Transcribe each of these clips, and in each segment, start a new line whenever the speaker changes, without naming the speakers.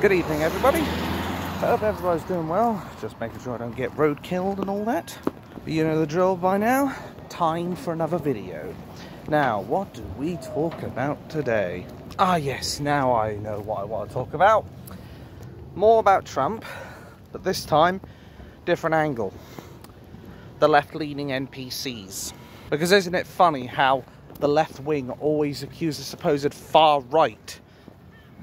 Good evening, everybody. Hope everybody's doing well. Just making sure I don't get road killed and all that. But you know the drill by now. Time for another video. Now, what do we talk about today? Ah, yes, now I know what I want to talk about. More about Trump, but this time, different angle. The left-leaning NPCs. Because isn't it funny how the left wing always accuses the supposed far right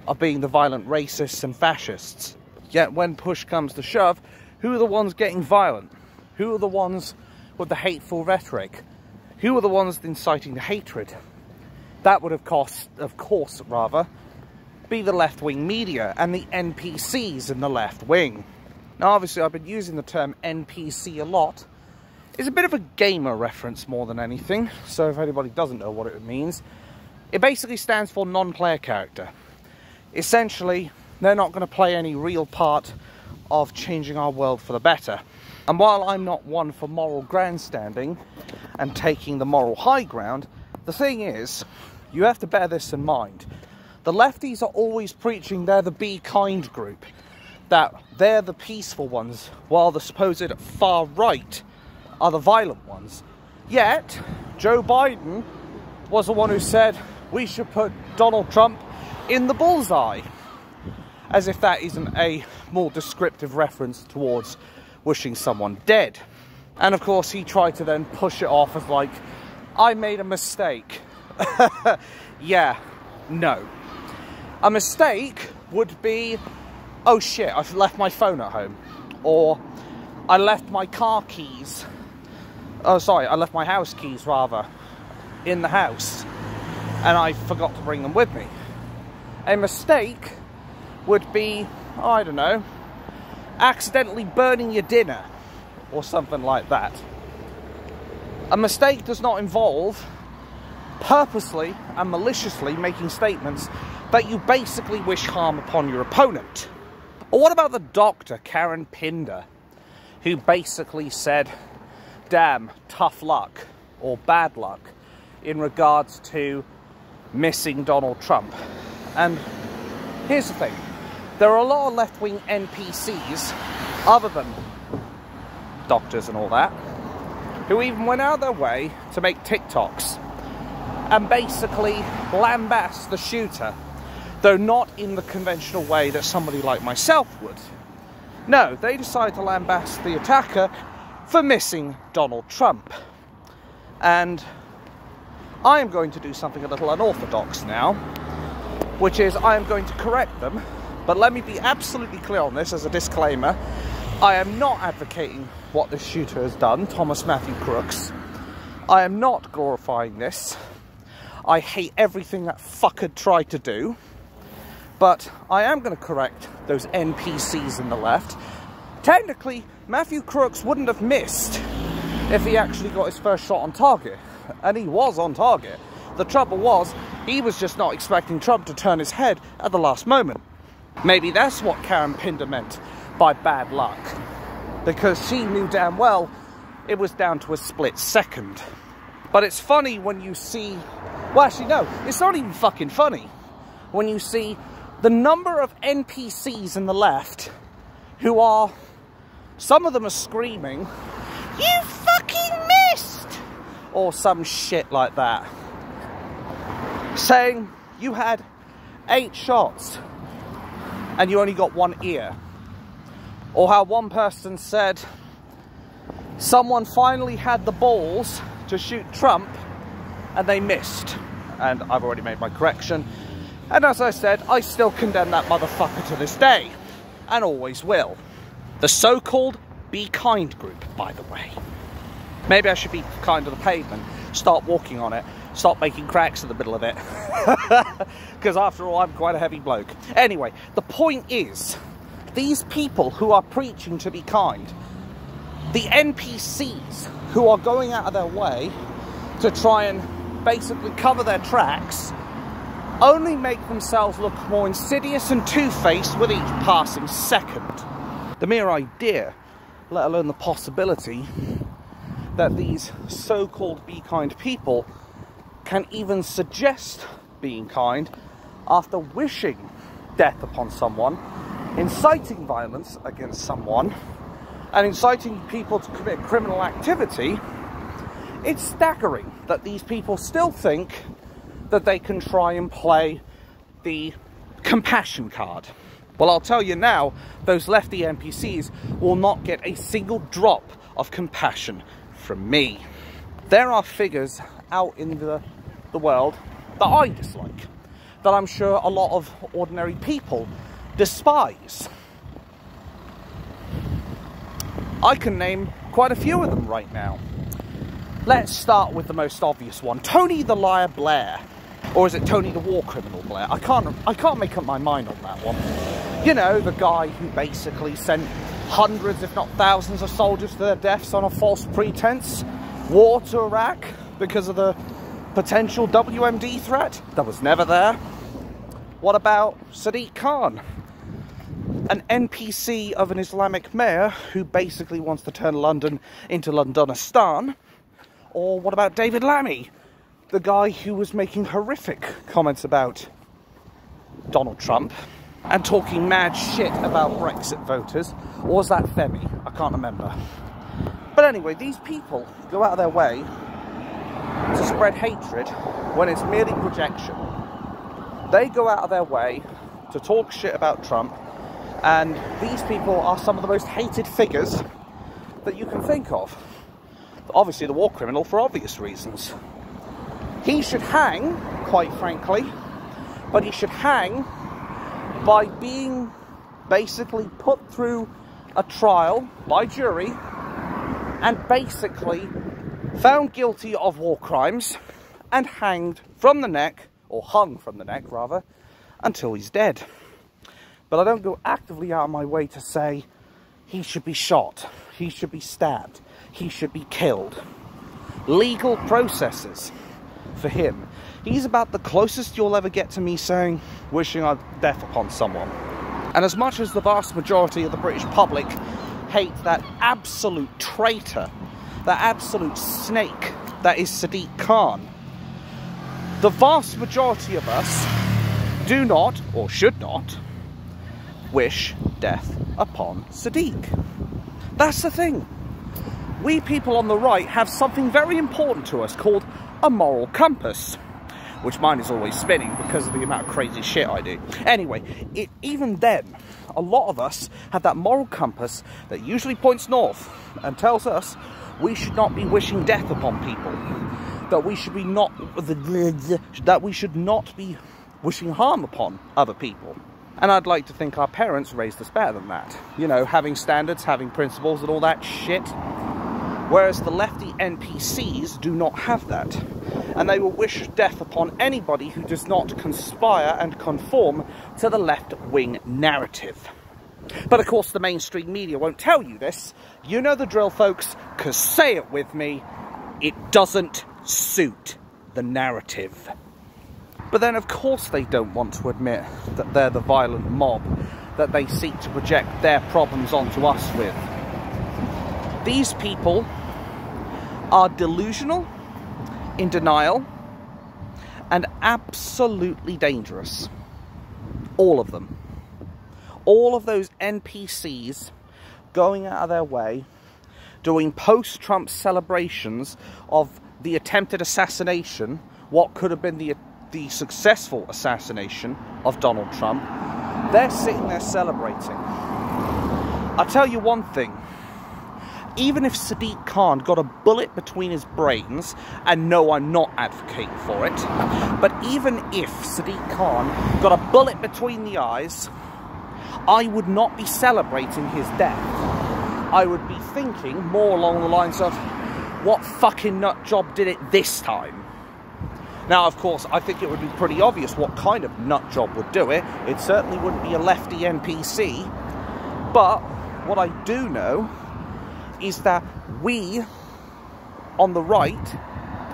of being the violent racists and fascists? Yet when push comes to shove, who are the ones getting violent? Who are the ones with the hateful rhetoric? Who are the ones inciting the hatred? That would have cost, of course, rather, be the left-wing media and the NPCs in the left wing. Now, obviously, I've been using the term NPC a lot. It's a bit of a gamer reference more than anything, so if anybody doesn't know what it means, it basically stands for non-player character. Essentially, they're not going to play any real part of changing our world for the better. And while I'm not one for moral grandstanding and taking the moral high ground, the thing is, you have to bear this in mind. The lefties are always preaching they're the be kind group, that they're the peaceful ones, while the supposed far right are the violent ones. Yet, Joe Biden was the one who said we should put Donald Trump in the bullseye. As if that isn't a more descriptive reference towards wishing someone dead. And of course, he tried to then push it off as like, I made a mistake. yeah, no. A mistake would be, oh shit, I've left my phone at home. Or I left my car keys, oh sorry, I left my house keys rather, in the house. And I forgot to bring them with me. A mistake would be, I don't know, accidentally burning your dinner or something like that. A mistake does not involve purposely and maliciously making statements that you basically wish harm upon your opponent. Or what about the doctor, Karen Pinder, who basically said, damn, tough luck or bad luck in regards to missing Donald Trump? And here's the thing there are a lot of left wing NPCs, other than doctors and all that, who even went out of their way to make TikToks and basically lambast the shooter, though not in the conventional way that somebody like myself would. No, they decided to lambast the attacker for missing Donald Trump. And I am going to do something a little unorthodox now, which is I am going to correct them. But let me be absolutely clear on this as a disclaimer. I am not advocating what the shooter has done, Thomas Matthew Crooks. I am not glorifying this. I hate everything that fucker tried to do. But I am going to correct those NPCs in the left. Technically, Matthew Crooks wouldn't have missed if he actually got his first shot on target. And he was on target. The trouble was, he was just not expecting Trump to turn his head at the last moment. Maybe that's what Karen Pinder meant by bad luck. Because she knew damn well it was down to a split second. But it's funny when you see well, actually, no, it's not even fucking funny when you see the number of NPCs in the left who are, some of them are screaming, You fucking missed! Or some shit like that. Saying you had eight shots and you only got one ear. Or how one person said, someone finally had the balls to shoot Trump and they missed. And I've already made my correction. And as I said, I still condemn that motherfucker to this day. And always will. The so-called Be Kind group, by the way. Maybe I should be kind to the pavement. Start walking on it. Stop making cracks in the middle of it. Because after all, I'm quite a heavy bloke. Anyway, the point is, these people who are preaching to be kind, the NPCs who are going out of their way to try and basically cover their tracks only make themselves look more insidious and two-faced with each passing second. The mere idea, let alone the possibility, that these so-called be kind people can even suggest being kind after wishing death upon someone inciting violence against someone and inciting people to commit criminal activity, it's staggering that these people still think that they can try and play the compassion card. Well, I'll tell you now, those lefty NPCs will not get a single drop of compassion from me. There are figures out in the, the world that I dislike, that I'm sure a lot of ordinary people despise. I can name quite a few of them right now. Let's start with the most obvious one, Tony the Liar Blair. Or is it Tony the War Criminal Blair? I can't I can't make up my mind on that one. You know, the guy who basically sent hundreds, if not thousands, of soldiers to their deaths on a false pretense, war to Iraq because of the potential WMD threat that was never there. What about Sadiq Khan? An NPC of an Islamic mayor who basically wants to turn London into Londonistan. Or what about David Lammy, the guy who was making horrific comments about Donald Trump and talking mad shit about Brexit voters. Or was that Femi? I can't remember. But anyway, these people go out of their way spread hatred when it's merely projection. They go out of their way to talk shit about Trump, and these people are some of the most hated figures that you can think of. Obviously, the war criminal for obvious reasons. He should hang, quite frankly, but he should hang by being basically put through a trial by jury and basically found guilty of war crimes and hanged from the neck, or hung from the neck rather, until he's dead. But I don't go actively out of my way to say he should be shot, he should be stabbed, he should be killed. Legal processes for him. He's about the closest you'll ever get to me saying, wishing death upon someone. And as much as the vast majority of the British public hate that absolute traitor, that absolute snake that is Sadiq Khan, the vast majority of us do not, or should not, wish death upon Sadiq. That's the thing. We people on the right have something very important to us called a moral compass which mine is always spinning because of the amount of crazy shit I do. Anyway, it, even then, a lot of us have that moral compass that usually points north and tells us we should not be wishing death upon people, that we should be not that we should not be wishing harm upon other people. And I'd like to think our parents raised us better than that. You know, having standards, having principles, and all that shit. Whereas the lefty NPCs do not have that. And they will wish death upon anybody who does not conspire and conform to the left wing narrative. But of course, the mainstream media won't tell you this. You know the drill, folks, because say it with me, it doesn't suit the narrative. But then, of course, they don't want to admit that they're the violent mob that they seek to project their problems onto us with. These people are delusional, in denial, and absolutely dangerous. All of them. All of those NPCs going out of their way, doing post Trump celebrations of the attempted assassination, what could have been the, the successful assassination of Donald Trump, they're sitting there celebrating. I'll tell you one thing even if Sadiq Khan got a bullet between his brains, and no, I'm not advocating for it, but even if Sadiq Khan got a bullet between the eyes, I would not be celebrating his death. I would be thinking more along the lines of, what fucking nut job did it this time? Now, of course, I think it would be pretty obvious what kind of nut job would do it. It certainly wouldn't be a lefty NPC. But what I do know is that we on the right,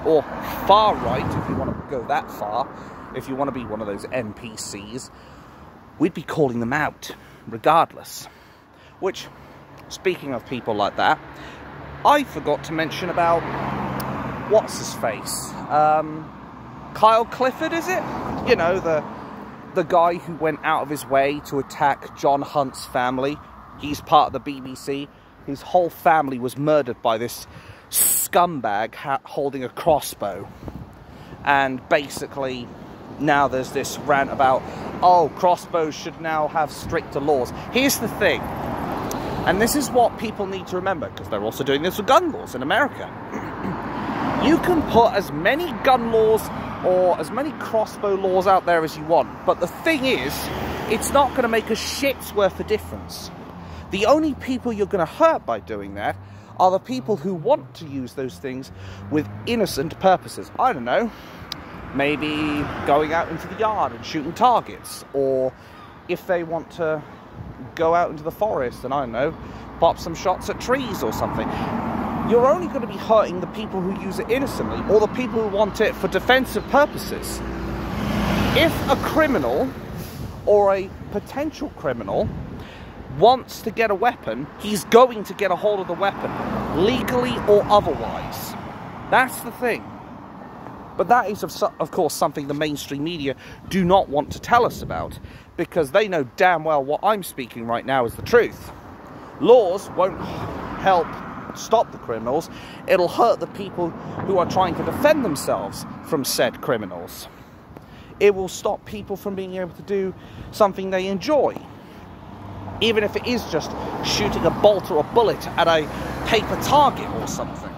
or far right, if you want to go that far, if you want to be one of those NPCs, we'd be calling them out regardless. Which, speaking of people like that, I forgot to mention about what's his face? Um, Kyle Clifford, is it? You know, the the guy who went out of his way to attack John Hunt's family. He's part of the BBC. His whole family was murdered by this scumbag holding a crossbow. And basically, now there's this rant about, oh, crossbows should now have stricter laws. Here's the thing, and this is what people need to remember, because they're also doing this with gun laws in America. you can put as many gun laws or as many crossbow laws out there as you want, but the thing is, it's not going to make a shit's worth of difference. The only people you're going to hurt by doing that are the people who want to use those things with innocent purposes. I don't know, maybe going out into the yard and shooting targets, or if they want to go out into the forest and I don't know, pop some shots at trees or something. You're only going to be hurting the people who use it innocently or the people who want it for defensive purposes. If a criminal or a potential criminal wants to get a weapon, he's going to get a hold of the weapon, legally or otherwise. That's the thing. But that is, of, of course, something the mainstream media do not want to tell us about because they know damn well what I'm speaking right now is the truth. Laws won't help stop the criminals, it'll hurt the people who are trying to defend themselves from said criminals. It will stop people from being able to do something they enjoy. Even if it is just shooting a bolt or a bullet at a paper target or something.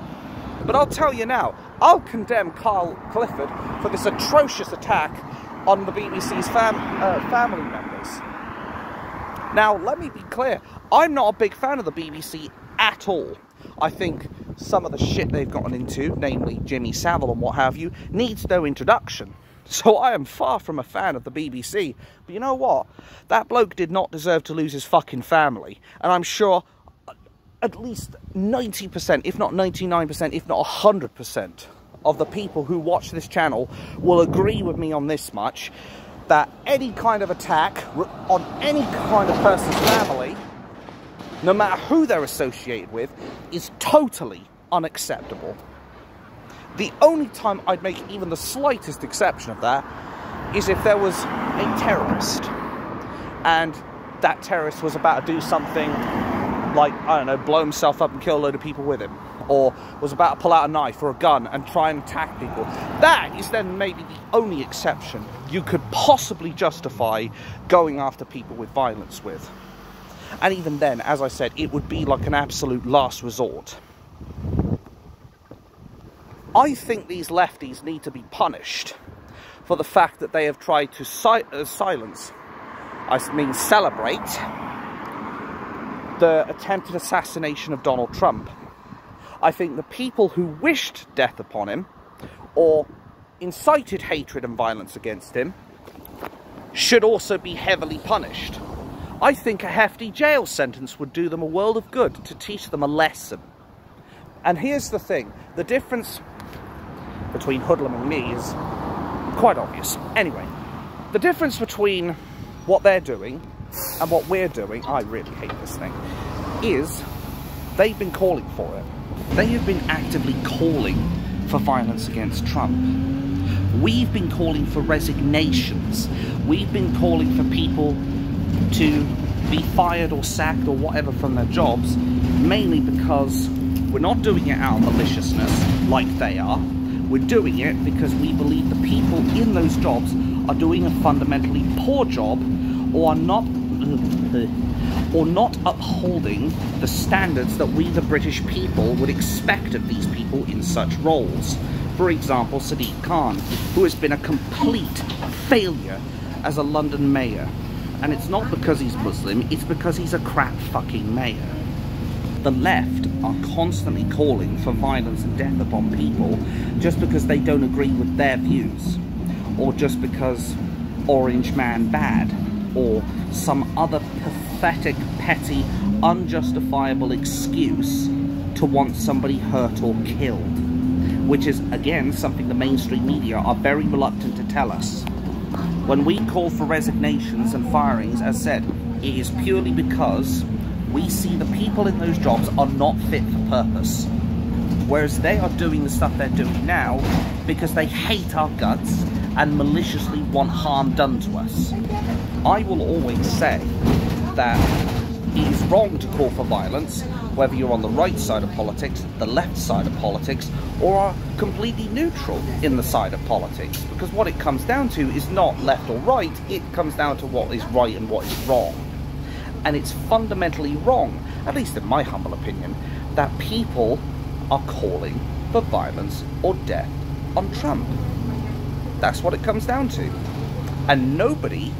But I'll tell you now, I'll condemn Carl Clifford for this atrocious attack on the BBC's fam uh, family members. Now, let me be clear, I'm not a big fan of the BBC at all. I think some of the shit they've gotten into, namely Jimmy Savile and what have you, needs no introduction. So I am far from a fan of the BBC. But you know what? That bloke did not deserve to lose his fucking family. And I'm sure at least 90%, if not 99%, if not 100% of the people who watch this channel will agree with me on this much, that any kind of attack on any kind of person's family, no matter who they're associated with, is totally unacceptable. The only time I'd make even the slightest exception of that is if there was a terrorist and that terrorist was about to do something like, I don't know, blow himself up and kill a load of people with him, or was about to pull out a knife or a gun and try and attack people. That is then maybe the only exception you could possibly justify going after people with violence with. And even then, as I said, it would be like an absolute last resort. I think these lefties need to be punished for the fact that they have tried to si uh, silence, I mean celebrate, the attempted assassination of Donald Trump. I think the people who wished death upon him or incited hatred and violence against him should also be heavily punished. I think a hefty jail sentence would do them a world of good to teach them a lesson. And here's the thing, the difference between Hoodlum and me is quite obvious. Anyway, the difference between what they're doing and what we're doing, I really hate this thing, is they've been calling for it. They have been actively calling for violence against Trump. We've been calling for resignations. We've been calling for people to be fired or sacked or whatever from their jobs, mainly because we're not doing it out of maliciousness like they are. We're doing it because we believe the people in those jobs are doing a fundamentally poor job or are not or not upholding the standards that we the British people would expect of these people in such roles. For example, Sadiq Khan, who has been a complete failure as a London mayor. And it's not because he's Muslim, it's because he's a crap fucking mayor. The left are constantly calling for violence and death upon people just because they don't agree with their views. Or just because Orange Man bad or some other pathetic, petty, unjustifiable excuse to want somebody hurt or killed. Which is, again, something the mainstream media are very reluctant to tell us. When we call for resignations and firings, as said, it is purely because we see the people in those jobs are not fit for purpose. Whereas they are doing the stuff they're doing now because they hate our guts and maliciously want harm done to us. I will always say that it is wrong to call for violence, whether you're on the right side of politics, the left side of politics, or are completely neutral in the side of politics. Because what it comes down to is not left or right, it comes down to what is right and what is wrong. And it's fundamentally wrong, at least in my humble opinion, that people are calling for violence or death on Trump. That's what it comes down to. And nobody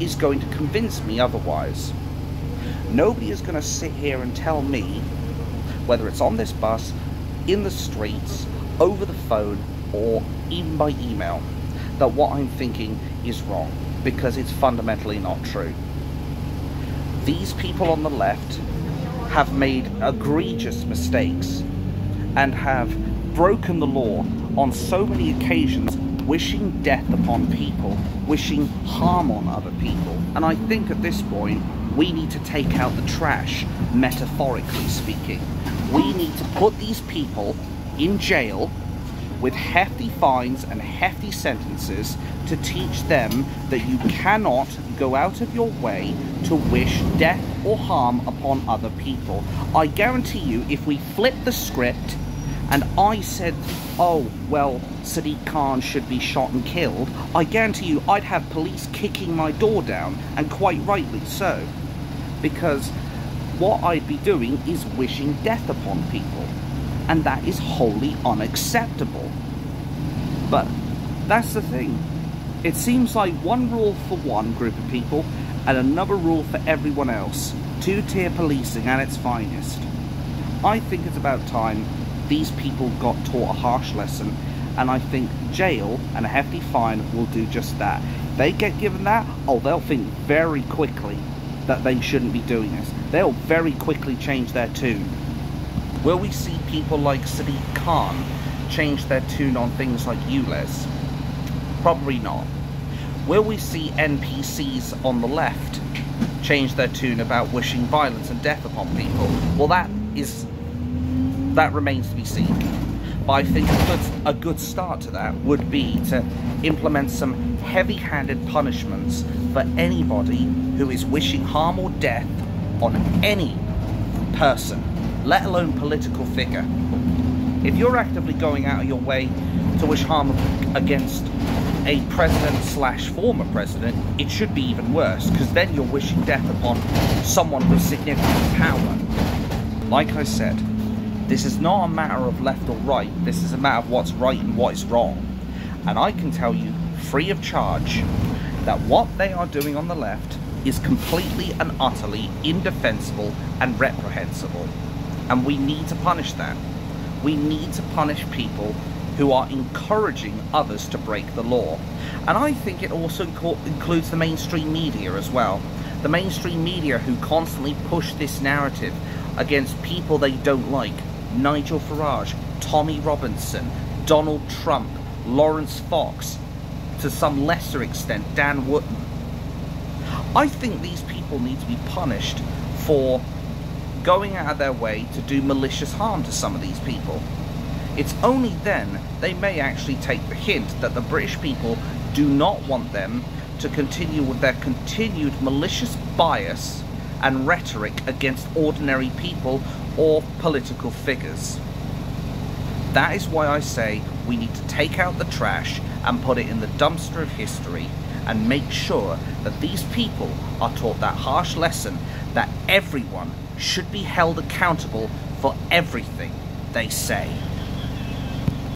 is going to convince me otherwise. Nobody is going to sit here and tell me, whether it's on this bus, in the streets, over the phone, or even by email, that what I'm thinking is wrong, because it's fundamentally not true. These people on the left have made egregious mistakes and have broken the law on so many occasions wishing death upon people, wishing harm on other people. And I think at this point, we need to take out the trash, metaphorically speaking. We need to put these people in jail with hefty fines and hefty sentences to teach them that you cannot go out of your way to wish death or harm upon other people. I guarantee you, if we flip the script and I said, oh, well, Sadiq Khan should be shot and killed, I guarantee you I'd have police kicking my door down, and quite rightly so. Because what I'd be doing is wishing death upon people, and that is wholly unacceptable. But that's the thing. It seems like one rule for one group of people and another rule for everyone else. Two-tier policing at its finest. I think it's about time these people got taught a harsh lesson and I think jail and a hefty fine will do just that. They get given that, oh, they'll think very quickly that they shouldn't be doing this. They'll very quickly change their tune. Will we see people like Sadiq Khan change their tune on things like ULEZ? Probably not. Will we see NPCs on the left change their tune about wishing violence and death upon people? Well, that is that remains to be seen. But I think a good, a good start to that would be to implement some heavy-handed punishments for anybody who is wishing harm or death on any person, let alone political figure. If you're actively going out of your way to wish harm against a president slash former president, it should be even worse, because then you're wishing death upon someone with significant power. Like I said, this is not a matter of left or right, this is a matter of what's right and what is wrong. And I can tell you, free of charge, that what they are doing on the left is completely and utterly indefensible and reprehensible. And we need to punish that. We need to punish people who are encouraging others to break the law. And I think it also includes the mainstream media as well. The mainstream media who constantly push this narrative against people they don't like Nigel Farage, Tommy Robinson, Donald Trump, Laurence Fox, to some lesser extent, Dan Wootton. I think these people need to be punished for going out of their way to do malicious harm to some of these people. It's only then they may actually take the hint that the British people do not want them to continue with their continued malicious bias and rhetoric against ordinary people or political figures. That is why I say we need to take out the trash and put it in the dumpster of history and make sure that these people are taught that harsh lesson that everyone should be held accountable for everything they say.